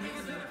Niggas in the